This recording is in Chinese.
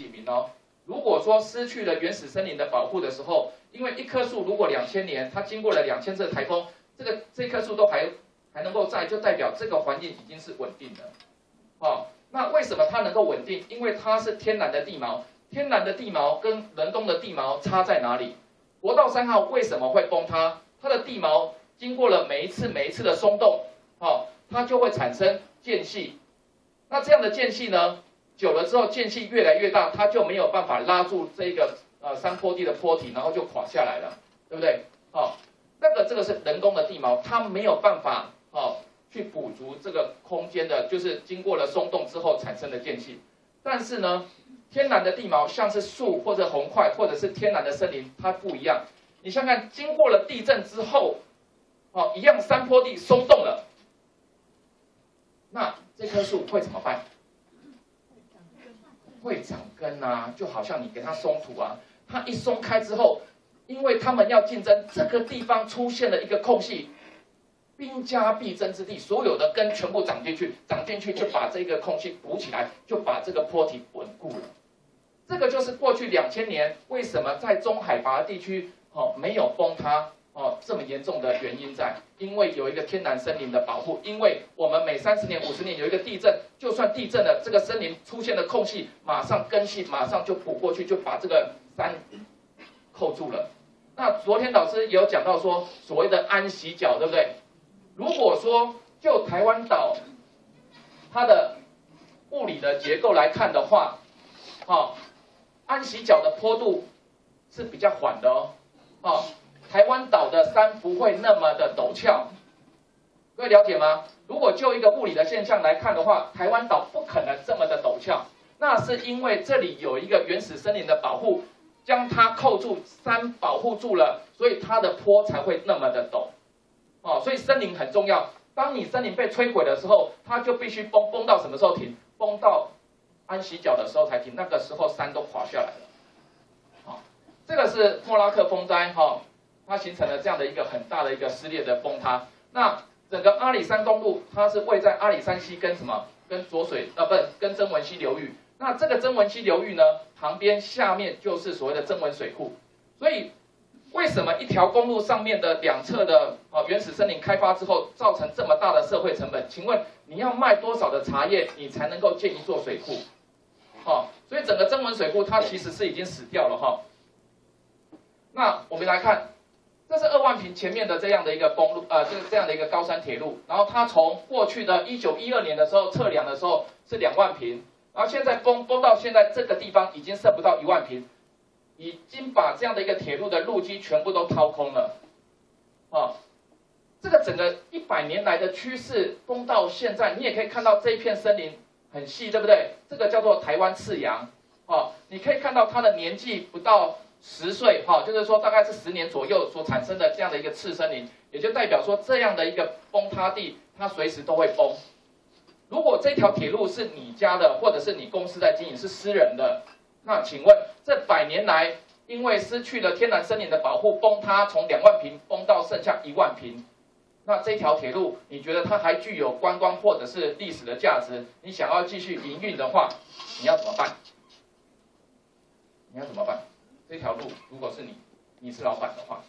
几名哦。如果说失去了原始森林的保护的时候，因为一棵树如果两千年，它经过了两千次台风，这个这棵树都还还能够在，就代表这个环境已经是稳定的。哦，那为什么它能够稳定？因为它是天然的地毛，天然的地毛跟人工的地毛差在哪里？国道三号为什么会崩塌？它的地毛经过了每一次每一次的松动，哦，它就会产生间隙。那这样的间隙呢，久了之后间隙越来越大，它就没有办法拉住这个呃山坡地的坡体，然后就垮下来了，对不对？哦，那个这个是人工的地毛，它没有办法哦去补足这个空间的，就是经过了松动之后产生的间隙。但是呢，天然的地毛像是树或者红块或者是天然的森林，它不一样。你想想，经过了地震之后，哦，一样山坡地松动了，那这棵树会怎么办？会长根啊，就好像你给它松土啊，它一松开之后，因为他们要竞争，这个地方出现了一个空隙，兵家必争之地，所有的根全部长进去，长进去就把这个空隙补起来，就把这个坡体稳固了。这个就是过去两千年为什么在中海拔地区。哦，没有崩塌哦，这么严重的原因在，因为有一个天然森林的保护，因为我们每三十年、五十年有一个地震，就算地震了，这个森林出现了空隙，马上根系马上就补过去，就把这个山扣住了。那昨天老师有讲到说，所谓的安息角，对不对？如果说就台湾岛它的物理的结构来看的话，哦，安息角的坡度是比较缓的哦。哦，台湾岛的山不会那么的陡峭，各位了解吗？如果就一个物理的现象来看的话，台湾岛不可能这么的陡峭，那是因为这里有一个原始森林的保护，将它扣住，山保护住了，所以它的坡才会那么的陡。哦，所以森林很重要。当你森林被摧毁的时候，它就必须崩，崩到什么时候停？崩到安息角的时候才停，那个时候山都垮下来了。这个是莫拉克风灾，哈，它形成了这样的一个很大的一个撕裂的崩塌。那整个阿里山公路，它是位在阿里山溪跟什么？跟浊水啊，不，跟曾文溪流域。那这个曾文溪流域呢，旁边下面就是所谓的曾文水库。所以，为什么一条公路上面的两侧的啊原始森林开发之后，造成这么大的社会成本？请问你要卖多少的茶叶，你才能够建一座水库？好，所以整个曾文水库它其实是已经死掉了，哈。那我们来看，这是二万平前面的这样的一个公路，呃，就是这样的一个高山铁路。然后它从过去的一九一二年的时候测量的时候是两万平，然后现在崩崩到现在这个地方已经设不到一万平，已经把这样的一个铁路的路基全部都掏空了。啊，这个整个一百年来的趋势崩到现在，你也可以看到这一片森林很细，对不对？这个叫做台湾赤杨，啊，你可以看到它的年纪不到。十岁哈，就是说大概是十年左右所产生的这样的一个次森林，也就代表说这样的一个崩塌地，它随时都会崩。如果这条铁路是你家的，或者是你公司在经营，是私人的，那请问这百年来因为失去了天然森林的保护，崩塌从两万平崩到剩下一万平，那这条铁路你觉得它还具有观光或者是历史的价值？你想要继续营运的话，你要怎么办？你要怎么办？这条路，如果是你，你是老板的话。